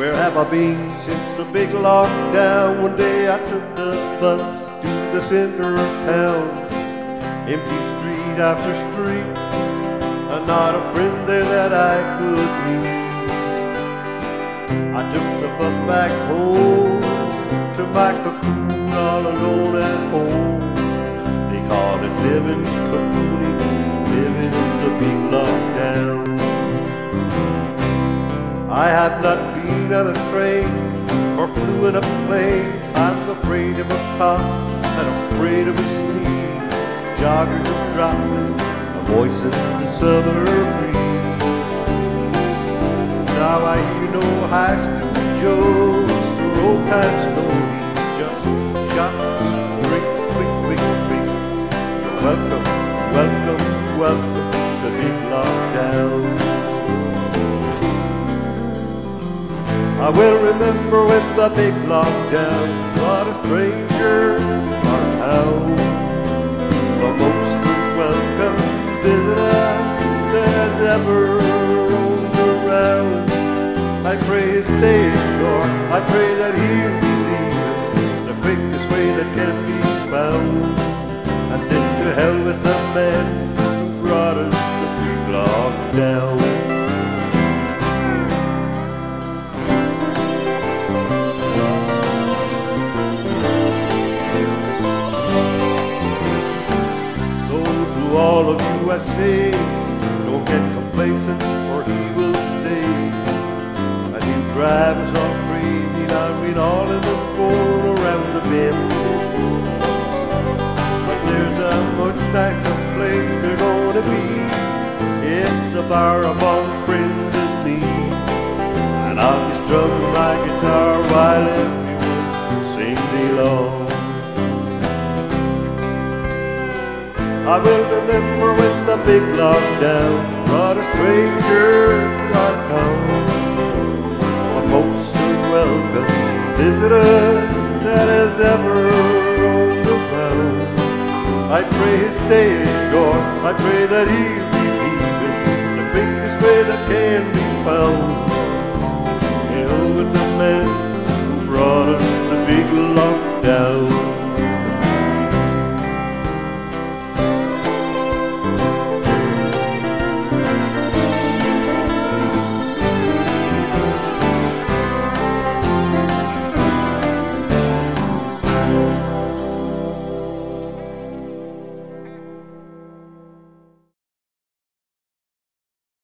Where have I been since the big lockdown? One day I took the bus to the center of town. Empty street after street, and not a friend there that I could meet. I took the bus back home to my cocoon all alone at home. They call it living cocooning, living in the big lockdown. I have not on a train or flew in a plane. I'm afraid of a cough and afraid of a sneeze. Joggers are dropping, a voice in the summer breeze. Now I hear no high school jokes or old time stories. I will remember with the big lockdown What a stranger our town. The most welcome visitor that ever roamed around. I pray his day is short I pray that he'll be leaving The quickest way that can be all of you I say, don't get complacent or he will stay. And you drive us all crazy, now we're all in the four around the bend. But there's a much nicer place they're gonna be. It's a bar among friends and me. And I'll be strumming my guitar while everyone sings along. I will remember when the big lockdown brought a stranger our town. A most welcome visitor that has ever roamed around. I pray his stay is I pray that he'll be leaving the biggest way that can be found. Hell with the man who brought us the big lockdown.